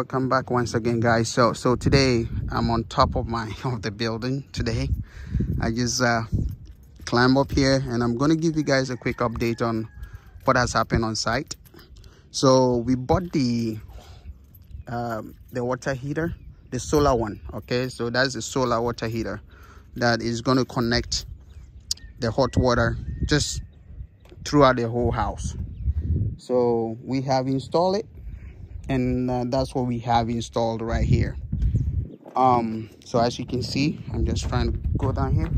welcome back once again guys. So so today i'm on top of my of the building today. I just uh climb up here and i'm going to give you guys a quick update on what has happened on site. So we bought the um the water heater the solar one okay? So that's the solar water heater that is going to connect the hot water just throughout the whole house. So we have installed it and uh, that's what we have installed right here. Um so as you can see i'm just trying to go down here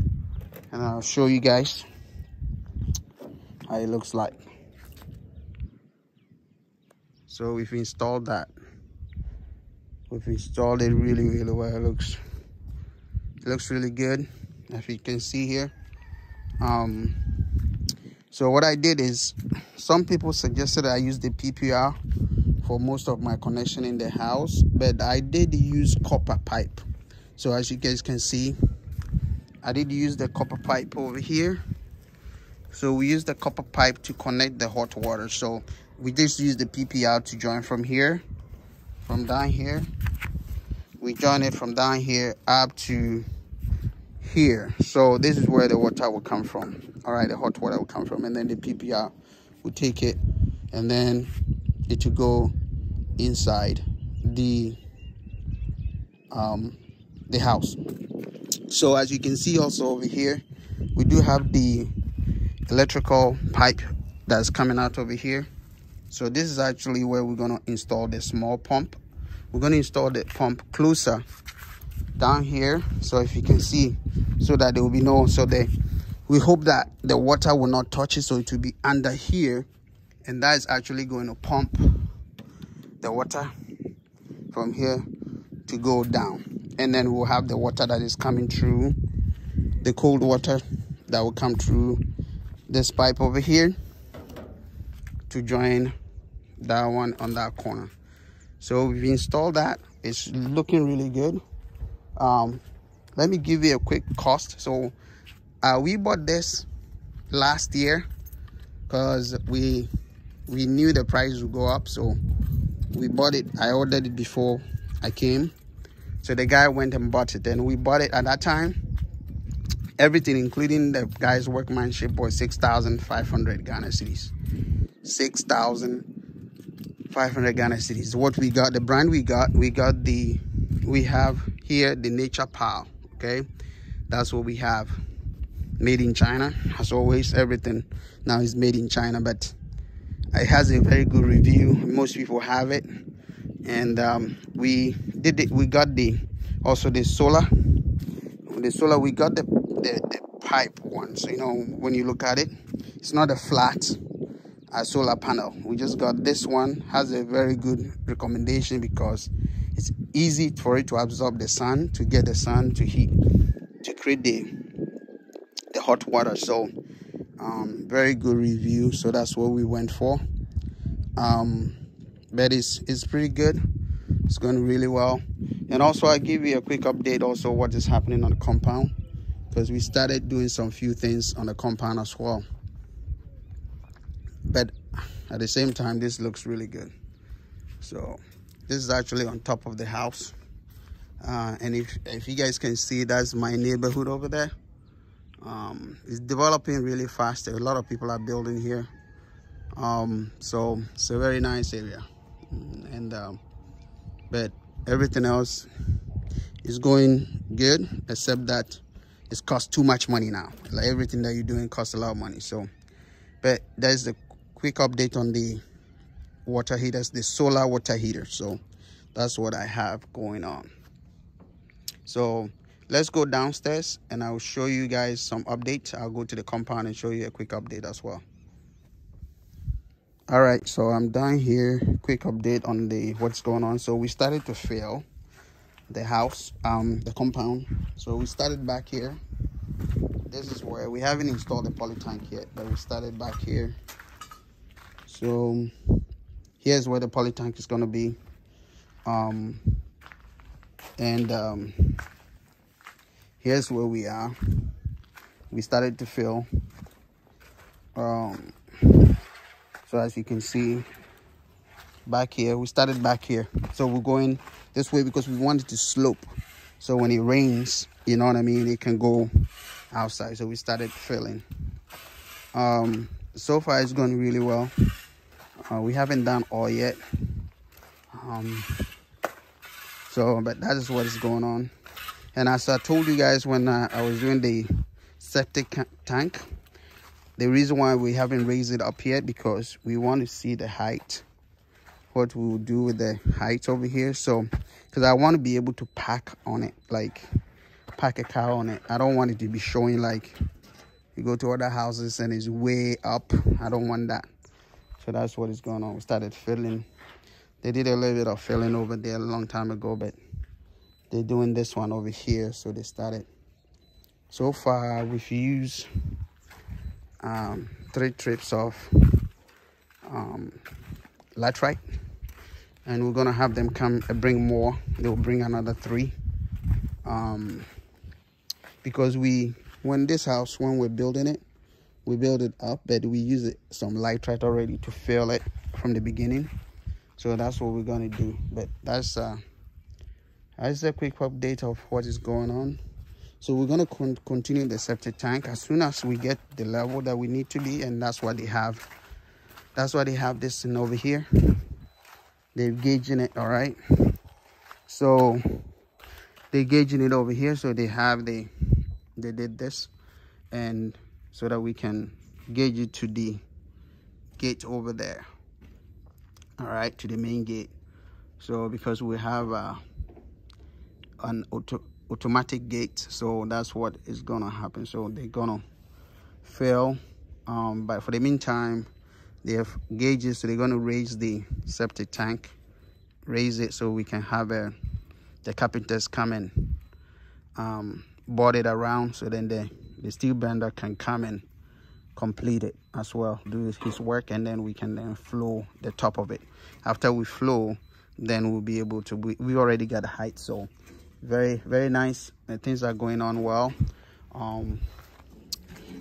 and i'll show you guys how it looks like. So we've installed that. We've installed it really really well. It looks it looks really good as you can see here. Um so what i did is some people suggested i use the ppr for most of my connection in the house but i did use copper pipe. So as you guys can see i did use the copper pipe over here. So we use the copper pipe to connect the hot water. So we just use the ppr to join from here from down here. We join it from down here up to here. So this is where the water will come from. All right the hot water will come from and then the ppr will take it and then it to go inside the um, the house. So as you can see also over here, we do have the electrical pipe that's coming out over here. So this is actually where we're going to install the small pump. We're going to install the pump closer down here. So if you can see, so that there will be no, so they, we hope that the water will not touch it. So it will be under here and that is actually going to pump the water from here to go down. And then we'll have the water that is coming through the cold water that will come through this pipe over here to join that one on that corner. So we've installed that. It's looking really good. Um, let me give you a quick cost. So uh, we bought this last year because we we knew the price would go up so we bought it. I ordered it before i came. So the guy went and bought it. And we bought it at that time. Everything including the guy's workmanship was 6500 ghana cedis 6500 ghana cedis what we got the brand we got we got the we have here the nature power okay? That's what we have. Made in china. As always everything now is made in china but it has a very good review. Most people have it. And um, we did it we got the also the solar. The solar we got the, the, the pipe one. So you know when you look at it it's not a flat uh, solar panel. We just got this one. Has a very good recommendation because it's easy for it to absorb the sun to get the sun to heat to create the the hot water. So um, very good review so that's what we went for. Um, but it's it's pretty good. It's going really well. And also i give you a quick update also what is happening on the compound because we started doing some few things on the compound as well. But at the same time this looks really good. So this is actually on top of the house. Uh, and if if you guys can see that's my neighborhood over there um, it's developing really fast. A lot of people are building here. Um, so it's a very nice area. And um, but everything else is going good except that it's cost too much money now. Like everything that you're doing costs a lot of money. So but there's the quick update on the water heaters, the solar water heater. So that's what I have going on. So let's go downstairs and I'll show you guys some updates. I'll go to the compound and show you a quick update as well. All right, so I'm down here. Quick update on the what's going on. So we started to fill the house, um, the compound. So we started back here. This is where we haven't installed the poly tank yet, but we started back here. So here's where the poly tank is gonna be. Um, and um, here's where we are. We started to fill um, so as you can see back here we started back here. So we're going this way because we wanted to slope. So when it rains you know what i mean it can go outside. So we started filling. Um so far it's going really well. Uh, we haven't done all yet. Um so but that is what is going on and as i told you guys when uh, i was doing the septic tank the reason why we haven't raised it up yet because we want to see the height what we will do with the height over here. So because i want to be able to pack on it like pack a car on it. I don't want it to be showing like you go to other houses and it's way up. I don't want that. So that's what is going on. We started filling. They did a little bit of filling over there a long time ago but they're doing this one over here so they started. So far we've used um, three trips of um, laterite and we're gonna have them come uh, bring more. They'll bring another three. Um, because we when this house when we're building it we build it up but we use it some laterite already to fill it from the beginning. So that's what we're gonna do. But that's uh that's a quick update of what is going on so we're going to con continue the septic tank as soon as we get the level that we need to be, and that's why they have, that's why they have this thing over here. They're gauging it, all right? So they're gauging it over here. So they have the, they did this, and so that we can gauge it to the gate over there. All right, to the main gate. So because we have uh, an auto automatic gate. So that's what is gonna happen. So they're gonna fail. Um, but for the meantime they have gauges. So they're gonna raise the septic tank raise it so we can have a the carpenters come and um, board it around. So then the the steel bender can come and complete it as well do his work and then we can then flow the top of it. After we flow then we'll be able to we, we already got a height. So very very nice and things are going on well. Um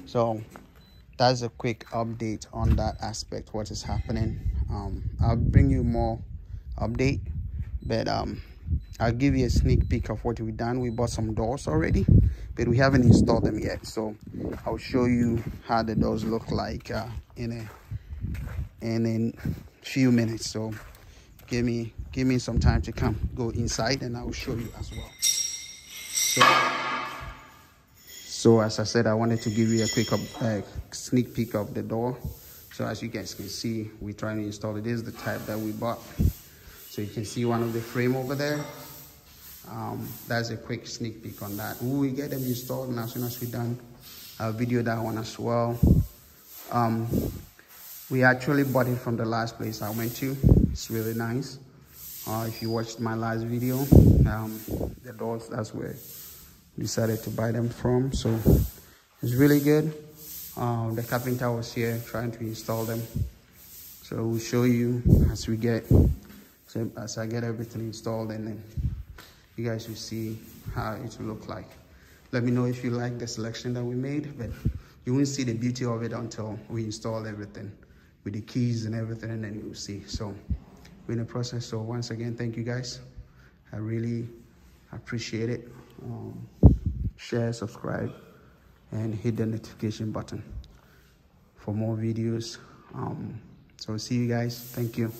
so that's a quick update on that aspect what is happening. Um i'll bring you more update but um i'll give you a sneak peek of what we've done. We bought some doors already but we haven't installed them yet. So i'll show you how the doors look like uh, in a in a few minutes. So give me give me some time to come go inside and I will show you as well. So, so as I said, I wanted to give you a quick uh, sneak peek of the door. So as you guys can see, we're trying to install it. This is the type that we bought. So you can see one of the frame over there. Um, that's a quick sneak peek on that. We get them installed and as soon as we're done, I'll video that one as well. Um, we actually bought it from the last place I went to. It's really nice uh, if you watched my last video um, the doors that's where we decided to buy them from. So it's really good. Uh, the carpenter was here trying to install them. So we'll show you as we get so as I get everything installed and then you guys will see how it will look like. Let me know if you like the selection that we made but you won't see the beauty of it until we install everything with the keys and everything and then you'll see. So in the process. So once again, thank you guys. I really appreciate it. Um, share, subscribe, and hit the notification button for more videos. Um, so see you guys. Thank you.